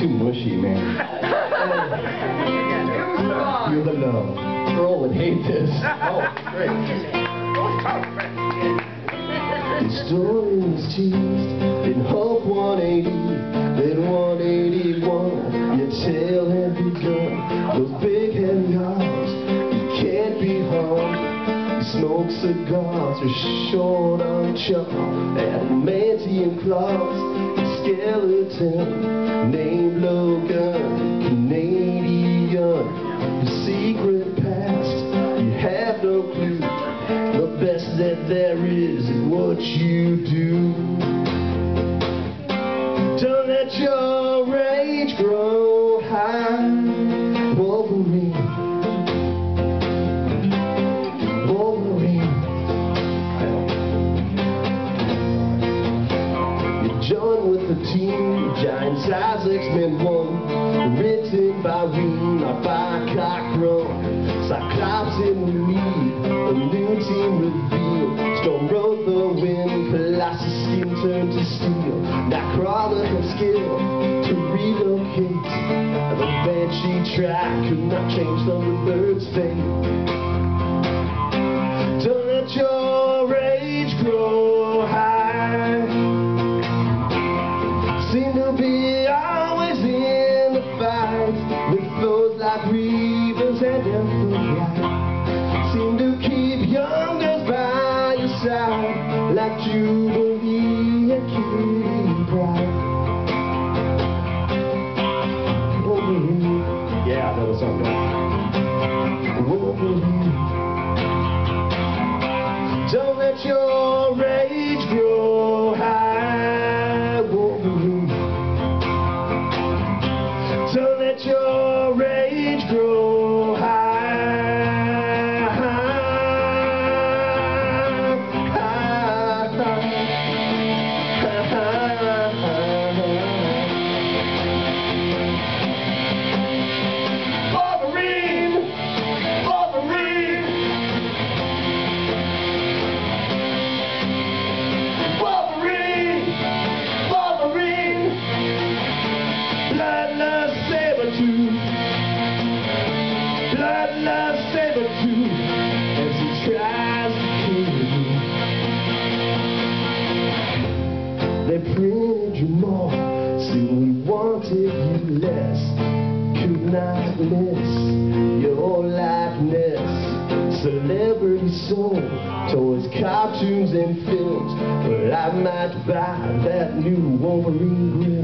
too mushy, man. Feel the love. Earl would hate this. Oh, great. The story was teased in Hulk 180, then 181. Your tale had begun. Those big heavy arms, you can't be harmed. Smoke cigars, you're short on charm. Adamantium claws, skeleton named there is is what you do. Don't let your rage grow high. Wolverine. Wolverine. You join with the team, Giant Size X-Men 1. Written by Wein, not by Cockrum. Cyclops in the lead, a new team revealed. Turned to steel. Nightcrawler had skill to relocate. The Banshee track could not change the Thunderbird's fate. Don't let your rage grow high. Seem to be always in the fight with foes like Reavers and Elfride. Seem to keep young girls by your side like Jubilee Yeah, that was something. Don't let your rage grow high. Don't let your rage grow so we wanted you less. Could not miss your likeness. Celebrity soul, toys, cartoons, and films. But I might buy that new Wolverine grill.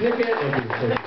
Look at everything.